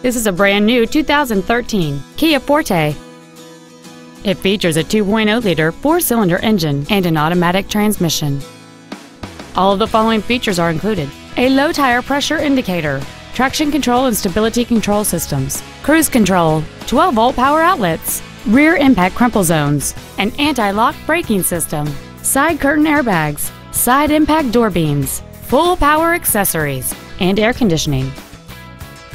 This is a brand new 2013 Kia Forte. It features a 2.0-liter four-cylinder engine and an automatic transmission. All of the following features are included. A low tire pressure indicator, traction control and stability control systems, cruise control, 12-volt power outlets, rear impact crumple zones, an anti-lock braking system, side curtain airbags, side impact door beams, full power accessories, and air conditioning.